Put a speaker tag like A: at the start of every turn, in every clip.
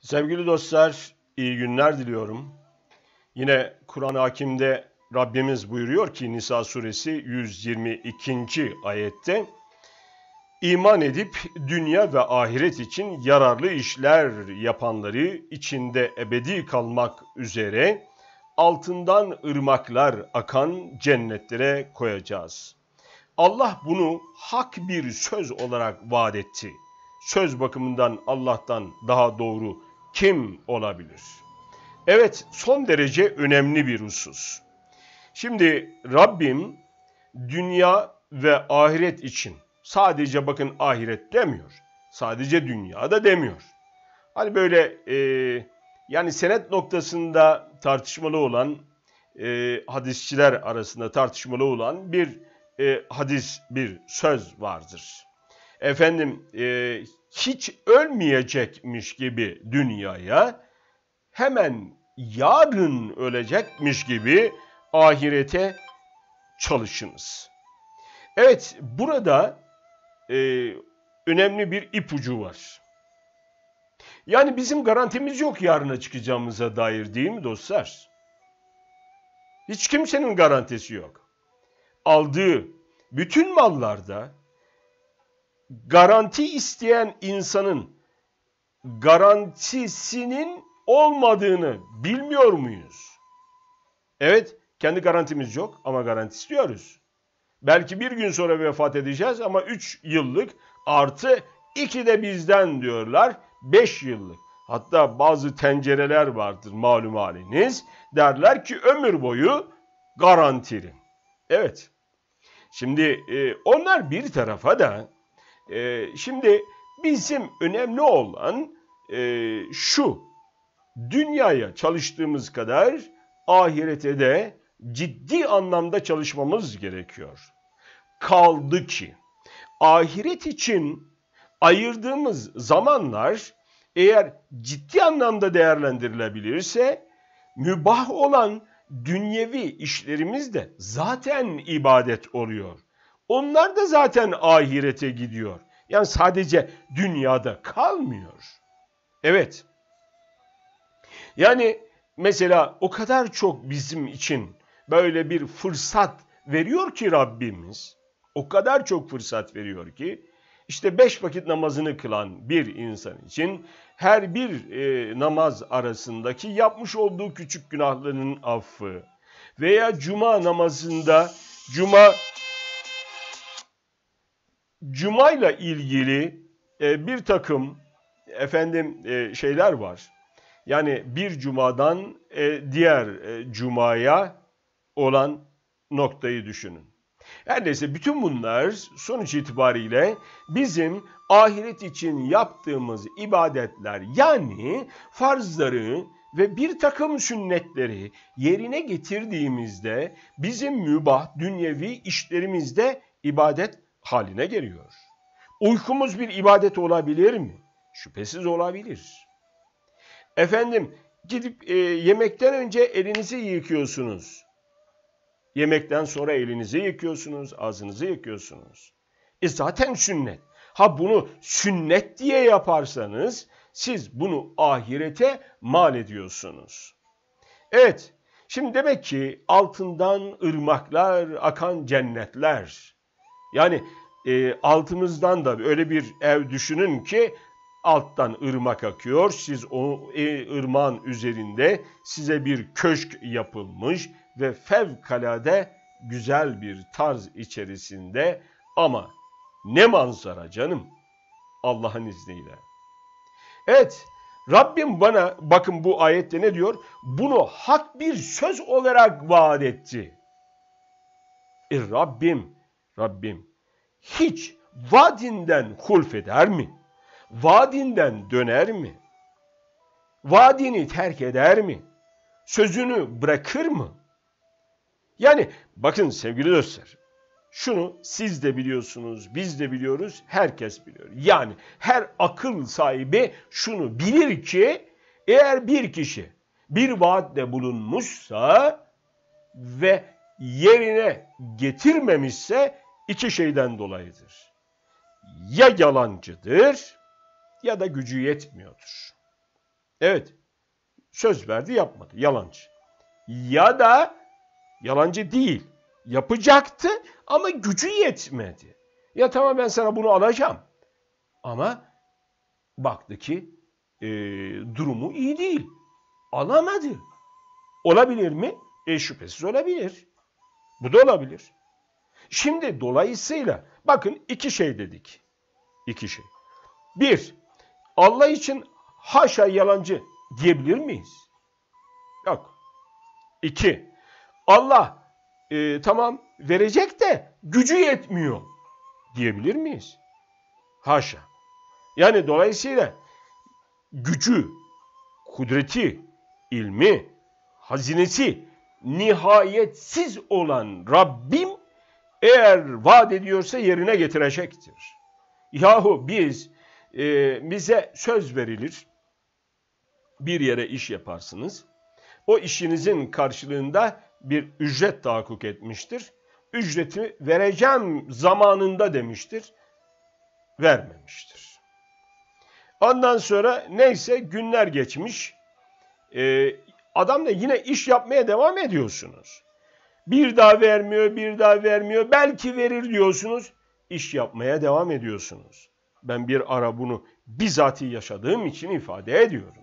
A: Sevgili dostlar, iyi günler diliyorum. Yine Kur'an-ı Hakim'de Rabbimiz buyuruyor ki Nisa suresi 122. ayette İman edip dünya ve ahiret için yararlı işler yapanları içinde ebedi kalmak üzere altından ırmaklar akan cennetlere koyacağız. Allah bunu hak bir söz olarak vaat etti. Söz bakımından Allah'tan daha doğru kim olabilir? Evet son derece önemli bir husus. Şimdi Rabbim dünya ve ahiret için sadece bakın ahiret demiyor. Sadece dünyada demiyor. Hani böyle e, yani senet noktasında tartışmalı olan e, hadisçiler arasında tartışmalı olan bir e, hadis, bir söz vardır. Efendim e, hiç ölmeyecekmiş gibi dünyaya hemen yarın ölecekmiş gibi ahirete çalışınız. Evet burada e, önemli bir ipucu var. Yani bizim garantimiz yok yarına çıkacağımıza dair değil mi dostlar? Hiç kimsenin garantisi yok. Aldığı bütün mallarda garanti isteyen insanın garantisinin olmadığını bilmiyor muyuz? Evet, kendi garantimiz yok ama garanti istiyoruz. Belki bir gün sonra vefat edeceğiz ama 3 yıllık artı 2 de bizden diyorlar 5 yıllık. Hatta bazı tencereler vardır malum haliniz. Derler ki ömür boyu garantili. Evet. Şimdi e, onlar bir tarafa da e, şimdi bizim önemli olan e, şu. Dünyaya çalıştığımız kadar ahirete de ciddi anlamda çalışmamız gerekiyor. Kaldı ki ahiret için ayırdığımız zamanlar eğer ciddi anlamda değerlendirilebilirse mübah olan dünyevi işlerimiz de zaten ibadet oluyor. Onlar da zaten ahirete gidiyor. Yani sadece dünyada kalmıyor. Evet. Yani mesela o kadar çok bizim için böyle bir fırsat veriyor ki Rabbimiz. O kadar çok fırsat veriyor ki işte beş vakit namazını kılan bir insan için her bir e, namaz arasındaki yapmış olduğu küçük günahlarının affı veya cuma namazında cuma cuma ile ilgili e, bir takım efendim e, şeyler var. Yani bir cumadan e, diğer e, cumaya olan noktayı düşünün. Her neyse bütün bunlar sonuç itibariyle bizim ahiret için yaptığımız ibadetler yani farzları ve bir takım sünnetleri yerine getirdiğimizde bizim mübah dünyevi işlerimizde ibadet haline geliyor. Uykumuz bir ibadet olabilir mi? Şüphesiz olabilir. Efendim gidip e, yemekten önce elinizi yıkıyorsunuz. Yemekten sonra elinizi yıkıyorsunuz, ağzınızı yıkıyorsunuz. E zaten sünnet. Ha bunu sünnet diye yaparsanız siz bunu ahirete mal ediyorsunuz. Evet, şimdi demek ki altından ırmaklar akan cennetler. Yani e, altımızdan da öyle bir ev düşünün ki alttan ırmak akıyor. Siz o e, ırmağın üzerinde size bir köşk yapılmış ve fevkalade güzel bir tarz içerisinde ama ne manzara canım Allah'ın izniyle. Evet Rabbim bana bakın bu ayette ne diyor? Bunu hak bir söz olarak vaat etti. E Rabbim, Rabbim hiç vaadinden hulf eder mi? Vaadinden döner mi? Vaadini terk eder mi? Sözünü bırakır mı? Yani bakın sevgili dostlar, şunu siz de biliyorsunuz, biz de biliyoruz, herkes biliyor. Yani her akıl sahibi şunu bilir ki eğer bir kişi bir vaatte bulunmuşsa ve yerine getirmemişse iki şeyden dolayıdır. Ya yalancıdır ya da gücü yetmiyordur. Evet. Söz verdi yapmadı. Yalancı. Ya da yalancı değil. Yapacaktı ama gücü yetmedi. Ya tamam ben sana bunu alacağım. Ama baktı ki e, durumu iyi değil. Alamadı. Olabilir mi? E şüphesiz olabilir. Bu da olabilir. Şimdi dolayısıyla bakın iki şey dedik. İki şey. Bir, Allah için haşa yalancı diyebilir miyiz? Yok. İki, Allah e, tamam verecek de gücü yetmiyor diyebilir miyiz? Haşa. Yani dolayısıyla gücü, kudreti, ilmi, hazinesi nihayetsiz olan Rabbim eğer vaat ediyorsa yerine getirecektir. Yahu biz e, bize söz verilir. Bir yere iş yaparsınız. O işinizin karşılığında bir ücret tahakkuk etmiştir. Ücreti vereceğim zamanında demiştir. Vermemiştir. Ondan sonra neyse günler geçmiş. Ee, adam da yine iş yapmaya devam ediyorsunuz. Bir daha vermiyor, bir daha vermiyor. Belki verir diyorsunuz. İş yapmaya devam ediyorsunuz. Ben bir ara bunu bizatihi yaşadığım için ifade ediyorum.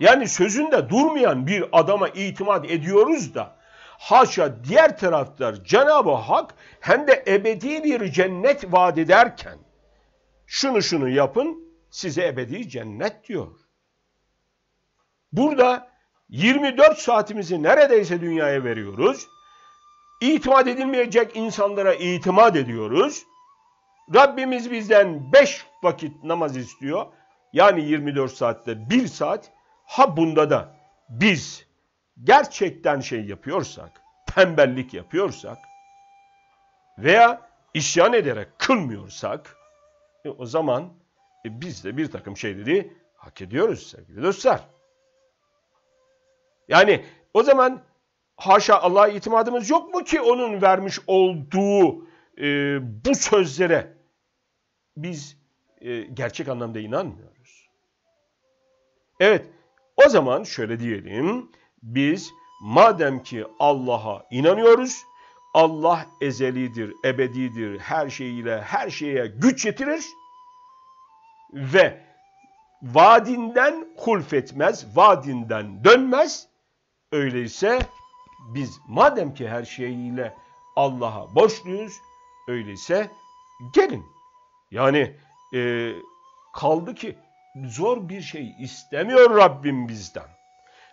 A: Yani sözünde durmayan bir adama itimat ediyoruz da haşa diğer taraftar Cenab-ı Hak hem de ebedi bir cennet vaat ederken şunu şunu yapın size ebedi cennet diyor. Burada 24 saatimizi neredeyse dünyaya veriyoruz. İtimat edilmeyecek insanlara itimat ediyoruz. Rabbimiz bizden 5 vakit namaz istiyor. Yani 24 saatte 1 saat. Ha bunda da biz gerçekten şey yapıyorsak, tembellik yapıyorsak veya isyan ederek kılmıyorsak e, o zaman e, biz de bir takım şeyleri hak ediyoruz sevgili dostlar. Yani o zaman haşa Allah'a itimadımız yok mu ki onun vermiş olduğu e, bu sözlere biz e, gerçek anlamda inanmıyoruz. Evet o zaman şöyle diyelim biz madem ki Allah'a inanıyoruz Allah ezelidir, ebedidir, her şeyiyle her şeye güç yetirir ve vaadinden hulfetmez, vaadinden dönmez. Öyleyse biz madem ki her şeyiyle Allah'a borçluyuz, öyleyse gelin. Yani e, kaldı ki zor bir şey istemiyor Rabbim bizden.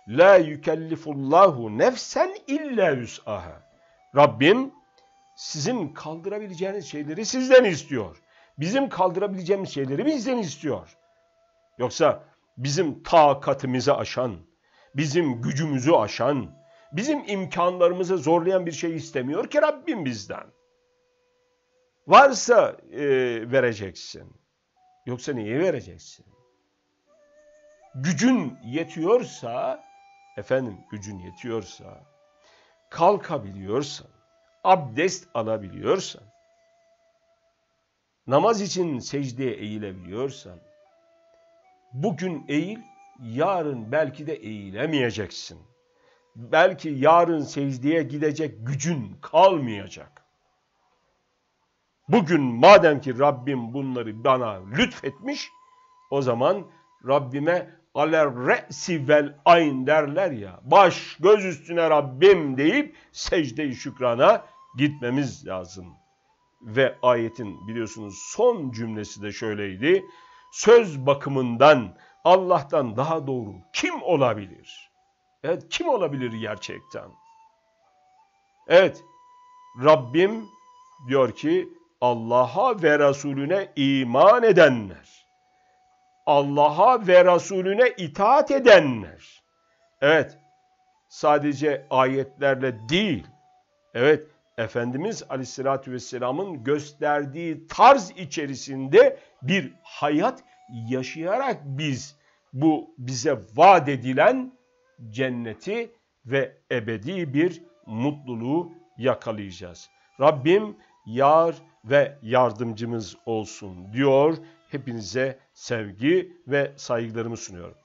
A: La yükellifullahu nefsen illa yus'aha. Rabbim sizin kaldırabileceğiniz şeyleri sizden istiyor. Bizim kaldırabileceğimiz şeyleri bizden istiyor. Yoksa bizim takatimizi aşan, bizim gücümüzü aşan, bizim imkanlarımızı zorlayan bir şey istemiyor ki Rabbim bizden. Varsa e, vereceksin. Yoksa niye vereceksin? Gücün yetiyorsa, efendim gücün yetiyorsa, kalkabiliyorsan, abdest alabiliyorsan, namaz için secdeye eğilebiliyorsan, bugün eğil, yarın belki de eğilemeyeceksin. Belki yarın secdeye gidecek gücün kalmayacak. Bugün madem ki Rabbim bunları bana lütfetmiş, o zaman Rabbime aler re'si vel ayn derler ya. Baş göz üstüne Rabbim deyip secde-i şükrana gitmemiz lazım. Ve ayetin biliyorsunuz son cümlesi de şöyleydi. Söz bakımından Allah'tan daha doğru kim olabilir? Evet kim olabilir gerçekten? Evet Rabbim diyor ki Allah'a ve Resulüne iman edenler Allah'a ve Resulüne itaat edenler. Evet, sadece ayetlerle değil, evet, Efendimiz Aleyhisselatü Vesselam'ın gösterdiği tarz içerisinde bir hayat yaşayarak biz bu bize vaat edilen cenneti ve ebedi bir mutluluğu yakalayacağız. Rabbim yar ve yardımcımız olsun diyor hepinize sevgi ve saygılarımı sunuyorum.